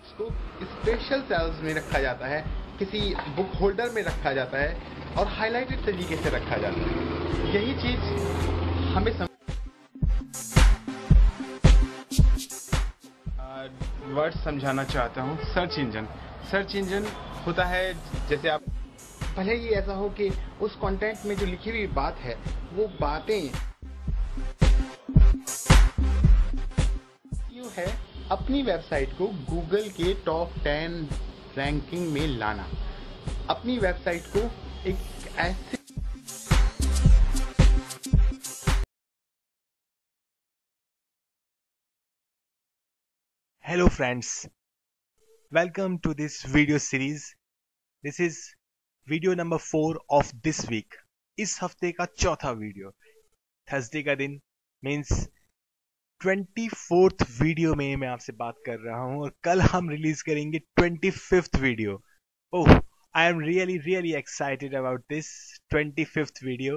Books को special cells में रखा जाता है किसी बुक होल्डर में रखा जाता है और हाईलाइटेड तरीके से रखा जाता है। यही चीज़ हमें सम... वर्ड समझाना चाहता हूँ। सर्च इंजन सर्च इंजन होता है जैसे आप भले ही ऐसा हो कि उस कंटेंट में जो लिखी हुई बात है वो बातें है अपनी वेबसाइट को गूगल के टॉप टेन रैंकिंग में लाना। अपनी वेबसाइट को एक ऐसे Hello friends, welcome to this video series. This is video number four of this week इस हफ़्ते का चौथा वीडियो थर्सडे का दिन मींस ट्वेंटी फोर्थ वीडियो में मैं आपसे बात कर रहा हूँ और कल हम रिलीज़ करेंगे twenty fifth video. Oh I am really really excited about this twenty fifth video,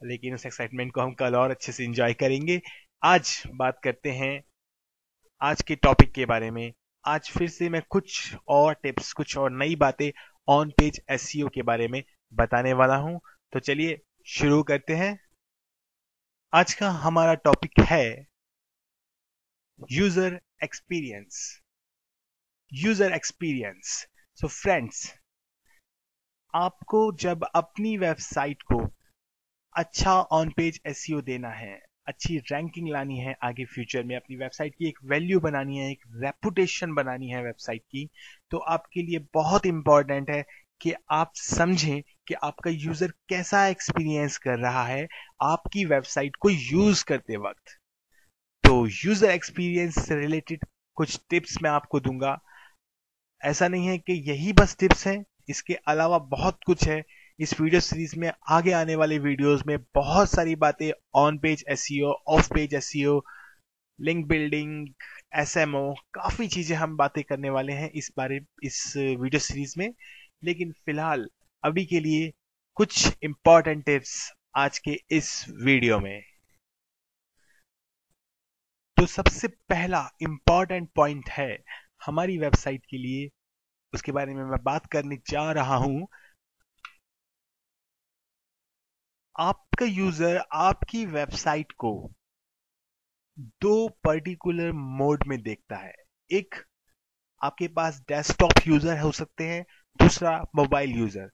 लेकिन उस एक्साइटमेंट को हम कल और अच्छे से इंजॉय करेंगे। आज बात करते हैं आज के टॉपिक के बारे में। आज फिर से मैं कुछ और टिप्स कुछ और नई बातें ऑन पेज एस के बारे में बताने वाला हूँ। तो चलिए शुरू करते हैं। आज का हमारा टॉपिक है user experience user experience so friends आपको जब अपनी वेबसाइट को अच्छा ऑन पेज एस देना है, अच्छी रैंकिंग लानी है आगे फ्यूचर में, अपनी वेबसाइट की एक वैल्यू बनानी है, एक रेपुटेशन बनानी है वेबसाइट की तो आपके लिए बहुत इंपॉर्टेंट है कि आप समझें कि आपका यूज़र कैसा एक्सपीरियंस कर रहा है, आपकी वेबसाइट को यूज़ करते वक्त। तो यूज़र एक्सपीरियंस से रिलेटेड कुछ टिप्स मैं आपको दूँगा। ऐसा नहीं है कि यही बस टिप्स हैं, इसके अलावा बहुत कुछ है। इस वीडियो सीरीज़ में आगे आने वाले वीडियोस में बहुत सारी बातें on pages off pages link buildings काफ़ी चीज़ें हम बातें करने वाले हैं इस बारे, इस वीडियो सीरीज़ में। लेकिन फ़िलहाल अभी के लिए कुछ इंपॉर्टेंट टिप्स आज के इस वीडियो में। तो सबसे पहला इंपॉर्टेंट पॉइंट है हमारी वेबसाइट के लिए। उसके बारे में मैं बात करने जा रहा हूँ। आपका यूज़र आपकी वेबसाइट को दो पर्टिकुलर मोड में देखता है। एक, आपके पास डेस्कटॉप यूज़र हो सकते हैं, दूसरा मोबाइल यूज़र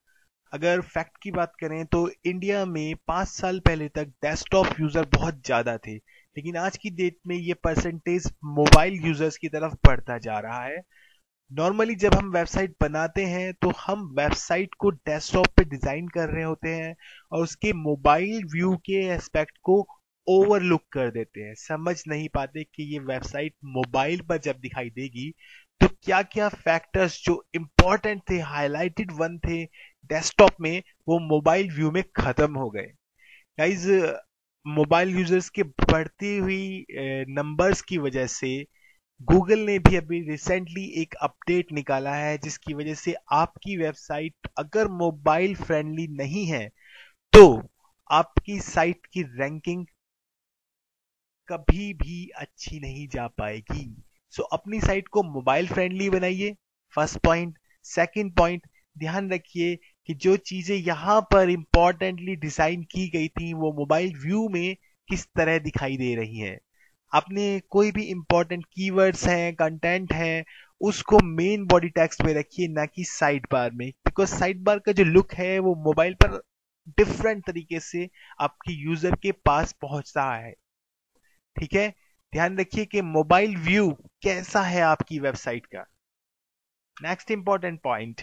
अगर फैक्ट की बात करें तो इंडिया में पाँच साल पहले तक डेस्कटॉप यूज़र बहुत ज़्यादा थे, लेकिन आज की डेट में ये परसेंटेज मोबाइल यूज़र्स की तरफ़ बढ़ता जा रहा है। नॉर्मली जब हम वेबसाइट बनाते हैं तो हम वेबसाइट को डेस्कटॉप पे डिज़ाइन कर रहे होते हैं और उसके मोबाइल व्यू के एस्पेक्ट को ओवरलुक कर देते हैं। समझ नहीं पाते कि ये वेबसाइट मोबाइल पर जब दिखाई देगी तो क्या क्या फैक्टर्स जो इंपॉर्टेंट थे हाईलाइटेड वन थे डेस्कटॉप में वो मोबाइल व्यू में खत्म हो गए। गाइज़ मोबाइल यूज़र्स के बढ़ती हुई नंबर्स की वजह से गूगल ने भी अभी रिसेंटली एक अपडेट निकाला है जिसकी वजह से आपकी वेबसाइट अगर मोबाइल फ्रेंडली नहीं है तो आपकी साइट की रैंकिंग कभी भी अच्छी नहीं जा पाएगी। सो so, अपनी साइट को मोबाइल फ्रेंडली बनाइए फ़र्स्ट पॉइंट सेकंड पॉइंट ध्यान रखिए कि जो चीज़ें यहाँ पर इंपॉर्टेंटली डिज़ाइन की गई थी, वो मोबाइल व्यू में किस तरह दिखाई दे रही हैं। आपने कोई भी इंपॉर्टेंट कीवर्ड्स हैं कंटेंट है, उसको मेन बॉडी टेक्स्ट में रखिए, ना कि साइड बार में। बिकॉज़ साइड बार का जो लुक है, वो मोबाइल पर डिफरेंट तरीके से आपकी यूज़र के पास पहुँच रहा है। ठीक है? ध्यान रखिए कि मोबाइल व्यू कैसा है आपकी वेबसाइट का। Next important point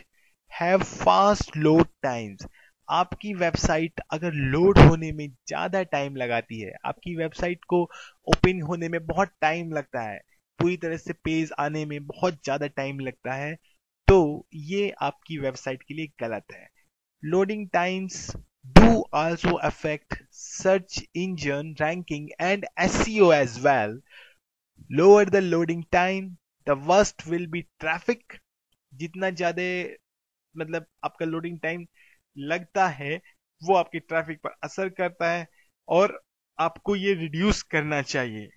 have fast load times आपकी वेबसाइट अगर लोड होने में ज़्यादा टाइम लगाती है, आपकी वेबसाइट को ओपन होने में बहुत टाइम लगता है, पूरी तरह से पेज आने में बहुत ज़्यादा टाइम लगता है तो ये आपकी वेबसाइट के लिए गलत है। Loading times do also affect search engine ranking and as as well lower the loading time the worst will be traffic जितना ज़्यादा मतलब आपका लोडिंग टाइम लगता है, वो आपकी ट्रैफ़िक पर असर करता है और आपको ये रिड्यूस करना चाहिए।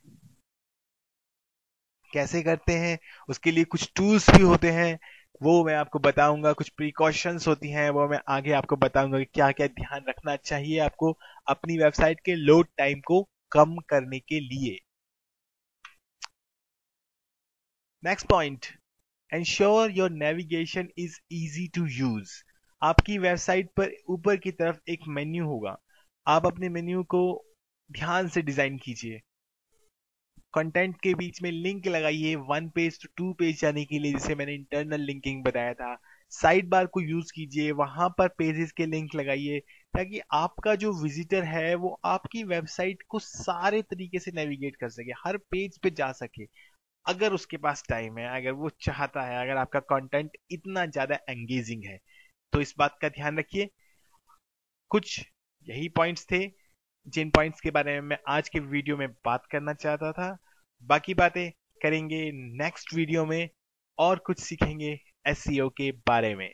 कैसे करते हैं? उसके लिए कुछ टूल्स भी होते हैं, वो मैं आपको बताऊँगा। कुछ प्रिकॉशंस होती हैं, वो मैं आगे आपको बताऊँगा कि क्या क्या ध्यान रखना चाहिए आपको अपनी वेबसाइट के लोड टाइम को कम करने के लिए। Next point ensure your navigation is easy to use आपकी वेबसाइट पर ऊपर की तरफ़ एक मेन्यू होगा। आप अपने मेन्यू को ध्यान से डिज़ाइन कीजिए। कंटेंट के बीच में लिंक लगाइए। One page to to page जाने के लिए, जिसे मैंने इंटरनल लिंकिंग बताया था। साइड बार को यूज़ कीजिए। वहाँ पर पेजेस के लिंक लगाइए, ताकि आपका जो विजिटर है, वो आपकी वेबसाइट को सारे तरीके से नेविगेट कर सके। हर पेज पे जा सके। अगर उसके पास टाइम है, अगर वो चाहता है, अगर आपका कंटेंट इतना ज़्यादा एंगेजिंग है तो इस बात का ध्यान रखिए। कुछ यही पॉइंट्स थे, जिन पॉइंट्स के बारे में मैं आज के वीडियो में बात करना चाहता था। बाकी बातें करेंगे नेक्स्ट वीडियो में, और कुछ सीखेंगे एस के बारे में।